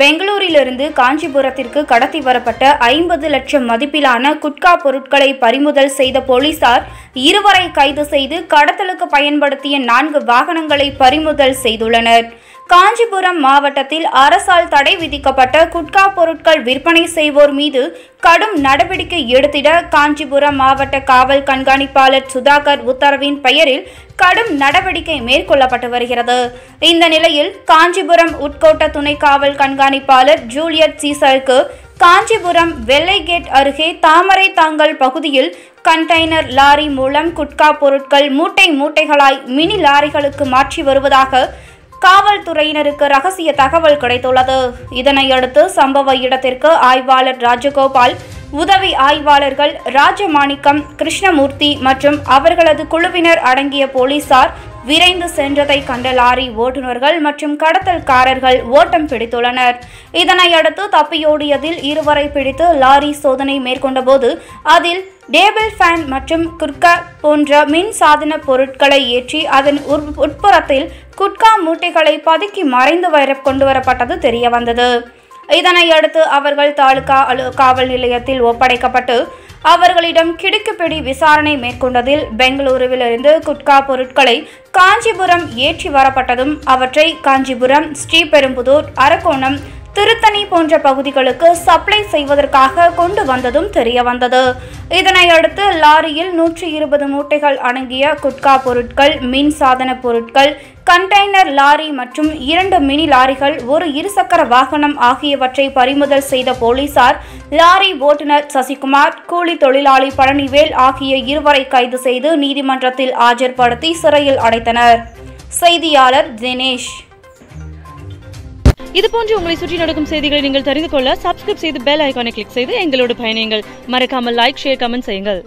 பெங்களூரிலிருந்து காஞ்சிபுரத்திற்கு கடத்தி வரப்பட்ட ஐம்பது லட்சம் மதிப்பிலான குட்கா பொருட்களை பறிமுதல் செய்த போலீசார் இருவரை கைது செய்து கடத்தலுக்கு பயன்படுத்திய நான்கு வாகனங்களை பறிமுதல் செய்துள்ளனர். காஞ்சிபுரம் மாவட்டத்தில் அரசால் தடை விதிக்கப்பட்ட குட்கா பொருட்கள் விற்பனை செய்வோர் மீது கடும் நடவடிக்கை எடுத்திட காஞ்சிபுரம் மாவட்ட காவல் கண்காணிப்பாளர் சுதாகர் உத்தரவின் பெயரில் கடும் நடவடிக்கை மேற்கொள்ளப்பட்டு வருகிறது. இந்த நிலையில் காஞ்சிபுரம் உட்கோட்ட துணை காவல் கண்காணிப்பாளர் ஜூலியட் சீசருக்கு காஞ்சிபுரம் வெள்ளை கேட் அருகே தாமரை தாங்கல் பகுதியில் கண்டெய்னர் லாரி மூலம் குட்கா பொருட்கள் மூட்டை மூட்டைகளாய் மினி லாரிகளுக்கு மாற்றி வருவதாக காவல்துறையினருக்கு ரகசிய தகவல் கிடைத்துள்ளது. இதனையடுத்து சம்பவ இடத்திற்கு ஆய்வாளர் ராஜகோபால் உதவி ஆய்வாளர்கள் ராஜமாணிக்கம் கிருஷ்ணமூர்த்தி மற்றும் அவர்களது குழுவினர் அடங்கிய போலீசார் விரைந்து சென்றதை கண்ட லாரி ஓட்டுநர்கள் மற்றும் கடத்தல்காரர்கள் ஓட்டம் பிடித்துள்ளனர். இதனையடுத்து தப்பியோடியதில் இருவரை பிடித்து லாரி சோதனை மேற்கொண்டபோது அதில் டேபிள் ஃபேன் மற்றும் குர்கா போன்ற மின் சாதன பொருட்களை ஏற்றி அதன் உட்- உட்புறத்தில் குட்கா மூட்டைகளை பதுக்கி மறைந்து வர கொண்டு வரப்பட்டது தெரியவந்தது இதனையடுத்து அவர்கள் தாலுகா அலு காவல் நிலையத்தில் ஒப்படைக்கப்பட்டு அவர்களிடம் கிடுக்குப்பிடி விசாரணை மேற்கொண்டதில் பெங்களூருவிலிருந்து குட்கா பொருட்களை காஞ்சிபுரம் ஏற்றி வரப்பட்டதும் அவற்றை காஞ்சிபுரம் ஸ்ரீபெரும்புதூர் அரக்கோணம் திருத்தணி போன்ற பகுதிகளுக்கு சப்ளை செய்வதற்காக கொண்டு வந்ததும் தெரியவந்தது இதனையடுத்து லாரியில் நூற்றி இருபது மூட்டைகள் அடங்கிய குட்கா பொருட்கள் மின் சாதன பொருட்கள் கண்டெய்னர் லாரி மற்றும் இரண்டு மினி லாரிகள் ஒரு இருசக்கர வாகனம் ஆகியவற்றை பறிமுதல் செய்த போலீசார் லாரி ஓட்டுநர் சசிகுமார் கூலி தொழிலாளி பழனிவேல் ஆகிய இருவரை கைது செய்து நீதிமன்றத்தில் ஆஜர்படுத்தி சிறையில் அடைத்தனர். செய்தியாளர் தினேஷ். இது போன்று உங்களை சுற்றி நடக்கும் செய்திகளை நீங்கள் தெரிந்து கொள்ள சப்ஸ்கிரைப் செய்து பெல் ஐக்கானை கிளிக் செய்து எங்களோடு பயணியுங்கள். மறக்காமல் லைக் ஷேர் கமெண்ட் செய்யுங்கள்.